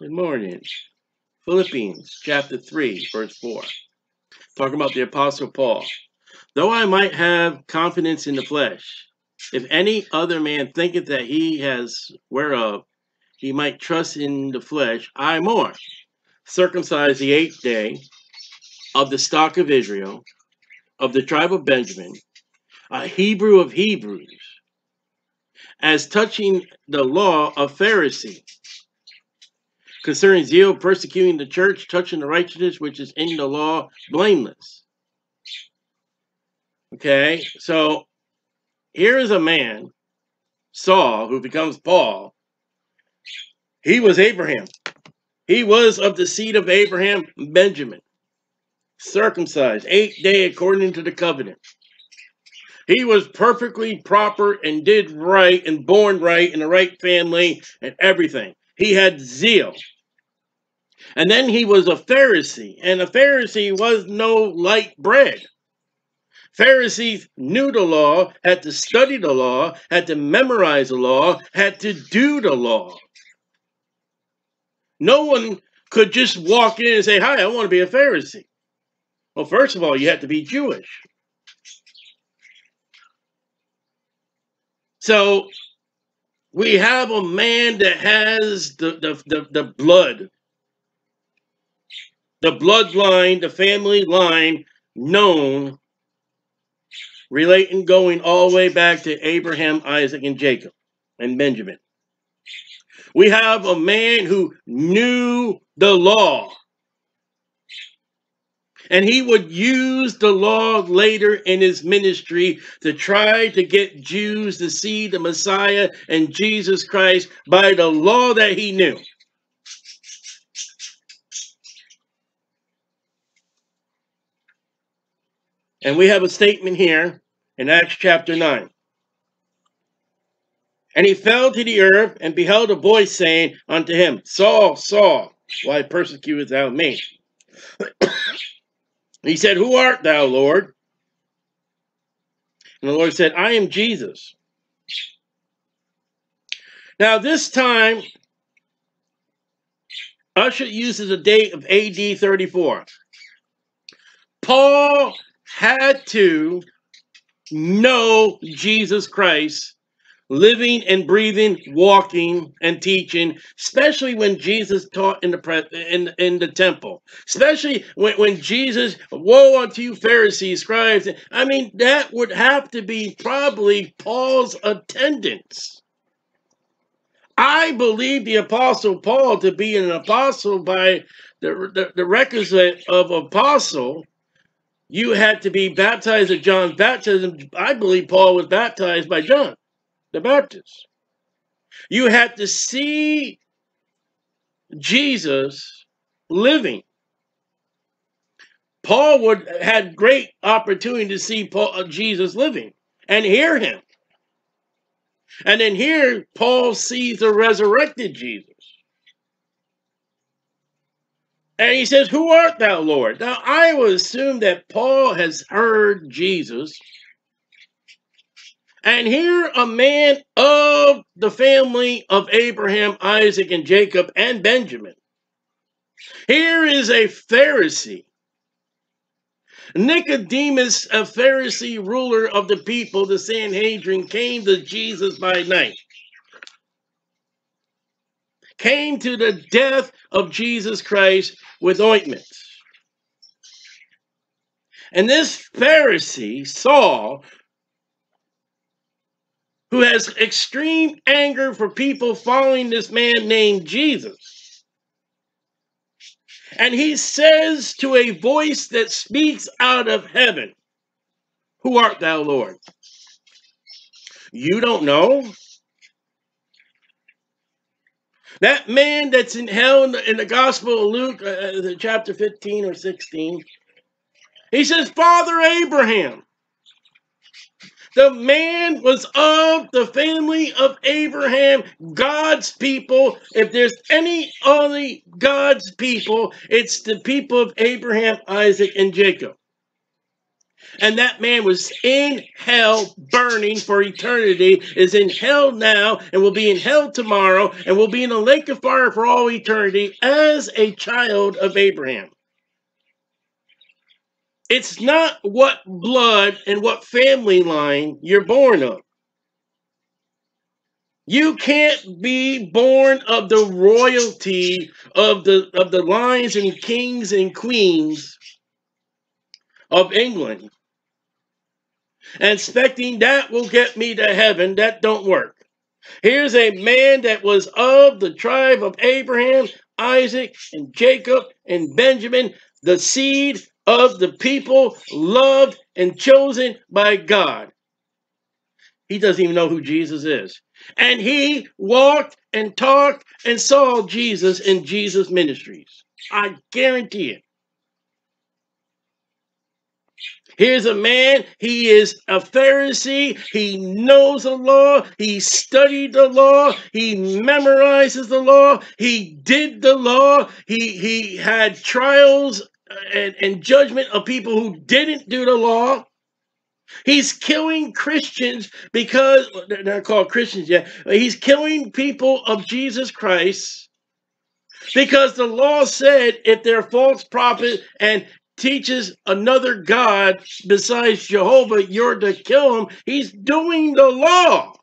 Good morning. Philippians chapter 3, verse 4. Talking about the Apostle Paul. Though I might have confidence in the flesh, if any other man thinketh that he has whereof he might trust in the flesh, I more. Circumcised the eighth day of the stock of Israel, of the tribe of Benjamin, a Hebrew of Hebrews, as touching the law of Pharisee, concerning zeal, persecuting the church, touching the righteousness which is in the law, blameless. Okay, so here is a man, Saul, who becomes Paul. He was Abraham. He was of the seed of Abraham, Benjamin, circumcised, eight day according to the covenant. He was perfectly proper and did right and born right in the right family and everything. He had zeal. And then he was a Pharisee, and a Pharisee was no light bread. Pharisees knew the law, had to study the law, had to memorize the law, had to do the law. No one could just walk in and say, Hi, I want to be a Pharisee. Well, first of all, you had to be Jewish. So we have a man that has the, the, the, the blood, the bloodline, the family line known, relating going all the way back to Abraham, Isaac, and Jacob, and Benjamin. We have a man who knew the law. And he would use the law later in his ministry to try to get Jews to see the Messiah and Jesus Christ by the law that he knew. And we have a statement here in Acts chapter 9. And he fell to the earth and beheld a voice saying unto him, Saul, Saul, why persecutest thou me? he said, Who art thou, Lord? And the Lord said, I am Jesus. Now, this time, Ussher uses a date of AD 34. Paul had to know Jesus Christ, living and breathing, walking and teaching, especially when Jesus taught in the in, in the temple, especially when, when Jesus, woe unto you Pharisees, scribes. I mean, that would have to be probably Paul's attendance. I believe the apostle Paul to be an apostle by the, the, the requisite of apostle you had to be baptized at John's baptism. I believe Paul was baptized by John the Baptist. You had to see Jesus living. Paul would had great opportunity to see Paul, uh, Jesus living and hear him. And then here Paul sees the resurrected Jesus. And he says, Who art thou, Lord? Now, I would assume that Paul has heard Jesus. And here, a man of the family of Abraham, Isaac, and Jacob, and Benjamin. Here is a Pharisee. Nicodemus, a Pharisee ruler of the people, the Sanhedrin, came to Jesus by night came to the death of Jesus Christ with ointments. And this Pharisee, Saul, who has extreme anger for people following this man named Jesus. And he says to a voice that speaks out of heaven, Who art thou, Lord? You don't know? That man that's in hell in the, in the Gospel of Luke, uh, uh chapter 15 or 16, he says, Father Abraham. The man was of the family of Abraham, God's people. If there's any only God's people, it's the people of Abraham, Isaac, and Jacob. And that man was in hell burning for eternity, is in hell now, and will be in hell tomorrow, and will be in a lake of fire for all eternity as a child of Abraham. It's not what blood and what family line you're born of. You can't be born of the royalty of the of the lines and kings and queens of England. And expecting that will get me to heaven, that don't work. Here's a man that was of the tribe of Abraham, Isaac, and Jacob, and Benjamin, the seed of the people loved and chosen by God. He doesn't even know who Jesus is. And he walked and talked and saw Jesus in Jesus' ministries. I guarantee it. Here's a man, he is a Pharisee. He knows the law. He studied the law. He memorizes the law. He did the law. He, he had trials uh, and, and judgment of people who didn't do the law. He's killing Christians because they're not called Christians yet. He's killing people of Jesus Christ because the law said if they're false prophet and teaches another God besides Jehovah, you're to kill him. He's doing the law.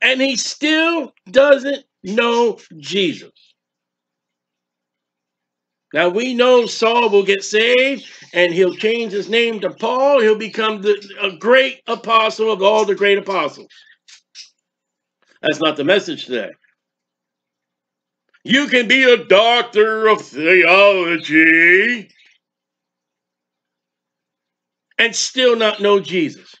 And he still doesn't know Jesus. Now we know Saul will get saved and he'll change his name to Paul. He'll become the, a great apostle of all the great apostles. That's not the message today. You can be a doctor of theology and still not know Jesus.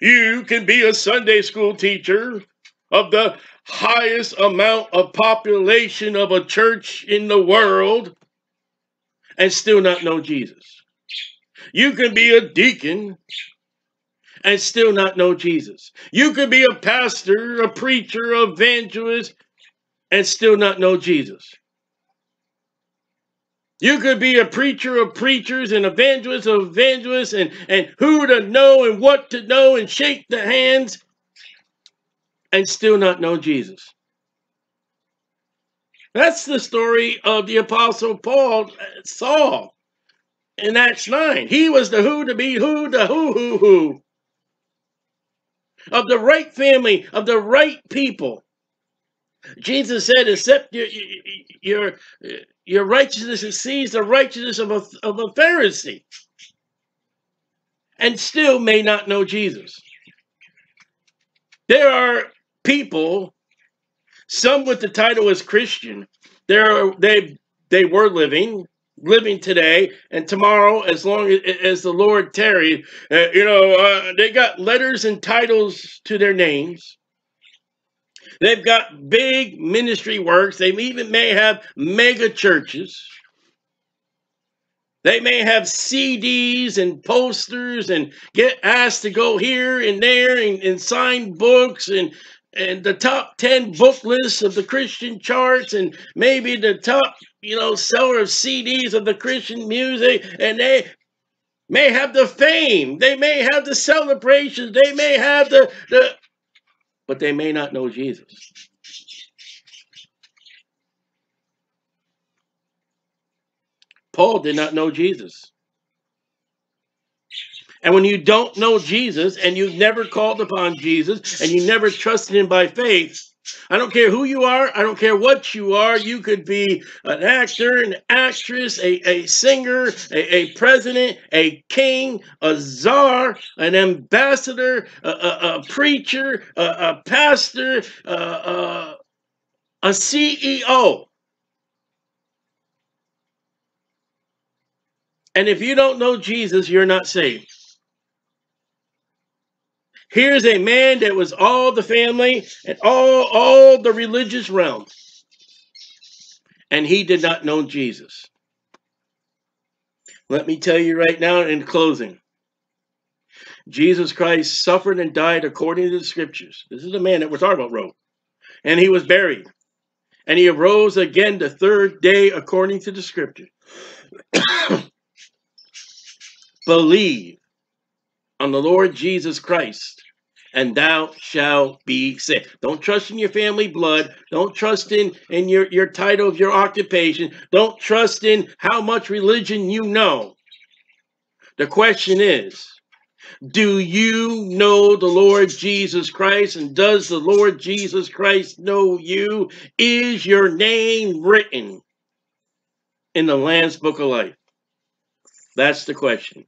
You can be a Sunday school teacher of the highest amount of population of a church in the world and still not know Jesus. You can be a deacon and still not know Jesus. You can be a pastor, a preacher, evangelist, and still not know Jesus. You could be a preacher of preachers and evangelist of evangelists and, and who to know and what to know and shake the hands and still not know Jesus. That's the story of the Apostle Paul, Saul, in Acts 9. He was the who to be who, the who, who, who. Of the right family, of the right people. Jesus said, except your, your, your righteousness exceeds the righteousness of a, of a Pharisee. And still may not know Jesus. There are people, some with the title as Christian, they're, they they were living, living today and tomorrow, as long as, as the Lord tarry. Uh, you know, uh, they got letters and titles to their names. They've got big ministry works. They even may have mega churches. They may have CDs and posters and get asked to go here and there and, and sign books and and the top 10 book lists of the Christian charts and maybe the top, you know, seller of CDs of the Christian music. And they may have the fame. They may have the celebrations. They may have the, the but they may not know Jesus. Paul did not know Jesus. And when you don't know Jesus and you've never called upon Jesus and you never trusted him by faith, I don't care who you are. I don't care what you are. You could be an actor, an actress, a, a singer, a, a president, a king, a czar, an ambassador, a, a, a preacher, a, a pastor, a CEO. And if you don't know Jesus, you're not saved. Here's a man that was all the family and all, all the religious realm. And he did not know Jesus. Let me tell you right now in closing. Jesus Christ suffered and died according to the scriptures. This is the man that we're talking about wrote. And he was buried. And he arose again the third day according to the scripture. believe on the Lord Jesus Christ, and thou shalt be saved. Don't trust in your family blood. Don't trust in, in your, your title of your occupation. Don't trust in how much religion you know. The question is, do you know the Lord Jesus Christ? And does the Lord Jesus Christ know you? Is your name written in the Lamb's Book of Life? That's the question.